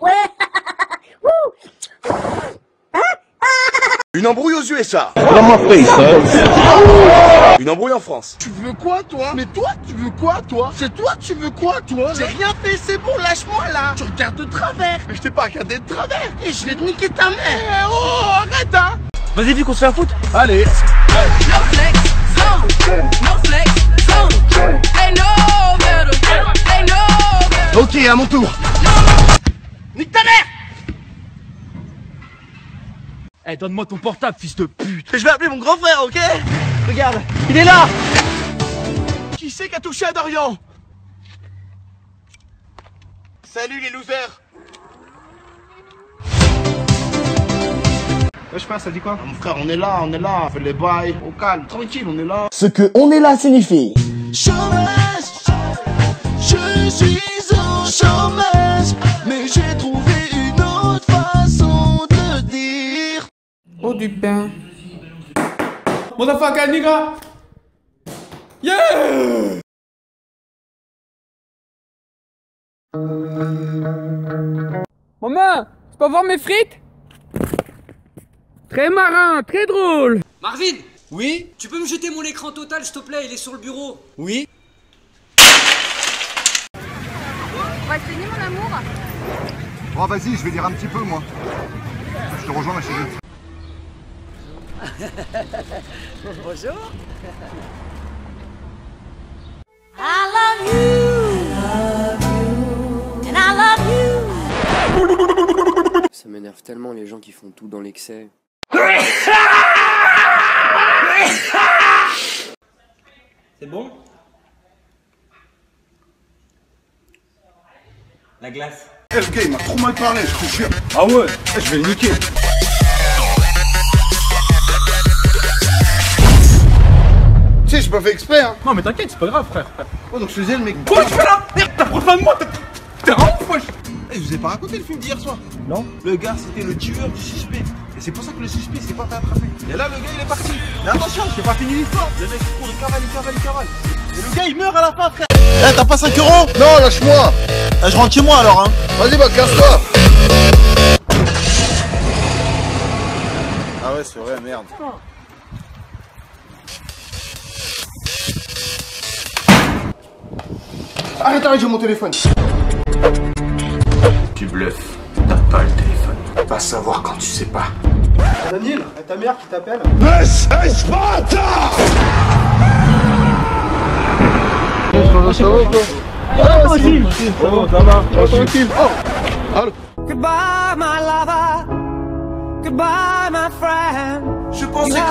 Ouais Une embrouille aux USA Une embrouille en France. Tu veux quoi toi? Mais toi tu veux quoi toi? C'est toi tu veux quoi toi? J'ai rien fait, c'est bon, lâche-moi là. Tu regardes de travers. Mais je t'ai pas regardé de travers. Et je vais te niquer ta mère. Eh, oh arrête hein. Vas-y vite qu'on se fait un foot. Allez. Ok, à mon tour. Eh, donne-moi ton portable, fils de pute. Je vais appeler mon grand frère, ok Regarde, il est là Qui c'est qui a touché à Dorian Salut les losers Ouais, je sais pas, ça dit quoi Mon frère, on est là, on est là, on fait les bails, au calme, tranquille, on est là. Ce que on est là signifie. Du pain. Motherfucker, nigga. Yeah! Maman, tu peux voir mes frites? Très marin, très drôle. Marvin Oui? Tu peux me jeter mon écran total, s'il te plaît? Il est sur le bureau. Oui? On va se mon amour Oh, vas-y, je vais lire un petit peu, moi. Je te rejoins, ma chérie. Bonjour I love you. And I love you. Ça m'énerve tellement les gens qui font tout dans l'excès. C'est bon? La glace. Eh, le gars, il m'a trop mal parlé, je te jure. Ah ouais? Eh, Je vais le niquer. Sais, j'ai pas fait exprès, hein. Non, mais t'inquiète, c'est pas grave, frère. Oh, donc je faisais le mec. Quoi, tu fais là Merde, t'approches pas de moi, t'es- un ouf, wesh Eh, je vous ai pas raconté le film d'hier soir Non. Le gars, c'était le tueur du suspect. Et c'est pour ça que le suspect s'est pas fait attraper. Et là, le gars, il est parti. Mais attention, j'ai pas fini l'histoire. Le mec, il court, il cavale, il cavale, il cavale. Et le gars, il meurt à la fin, frère. Eh, t'as pas 5 euros Non, lâche-moi. je rentre chez moi alors, hein. Vas-y, bah, casse-toi. Ah ouais, c'est vrai, merde. Arrête, arrête, j'ai mon téléphone. Tu bluffes. T'as pas le téléphone. Va savoir quand tu sais pas. Daniel, ta mère qui t'appelle Goodbye, my lover. Goodbye, my friend. Je pensais copains